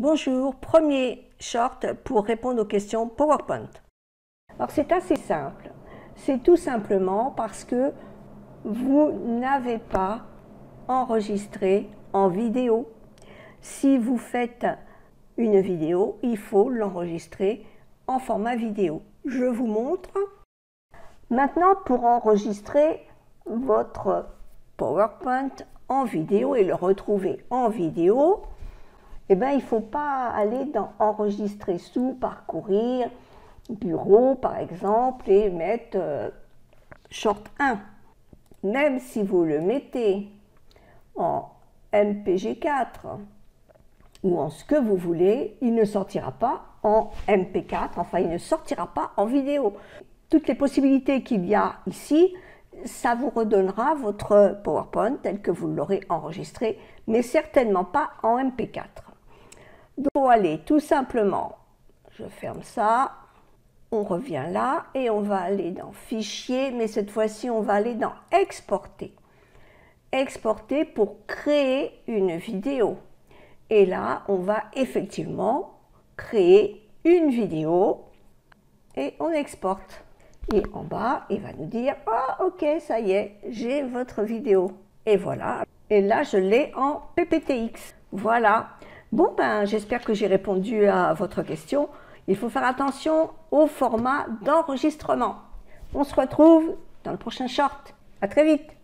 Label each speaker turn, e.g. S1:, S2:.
S1: Bonjour, premier short pour répondre aux questions PowerPoint. Alors c'est assez simple. C'est tout simplement parce que vous n'avez pas enregistré en vidéo. Si vous faites une vidéo, il faut l'enregistrer en format vidéo. Je vous montre. Maintenant, pour enregistrer votre PowerPoint en vidéo et le retrouver en vidéo, eh bien, il ne faut pas aller dans Enregistrer sous, parcourir, bureau par exemple, et mettre euh, Short 1. Même si vous le mettez en MPG4 ou en ce que vous voulez, il ne sortira pas en MP4, enfin il ne sortira pas en vidéo. Toutes les possibilités qu'il y a ici, ça vous redonnera votre PowerPoint tel que vous l'aurez enregistré, mais certainement pas en MP4. Donc aller tout simplement, je ferme ça, on revient là et on va aller dans Fichier, mais cette fois-ci on va aller dans Exporter. Exporter pour créer une vidéo. Et là, on va effectivement créer une vidéo et on exporte. Et en bas, il va nous dire Ah, ok, ça y est, j'ai votre vidéo. Et voilà. Et là, je l'ai en PPTX. Voilà. Bon, ben, j'espère que j'ai répondu à votre question. Il faut faire attention au format d'enregistrement. On se retrouve dans le prochain short. À très vite.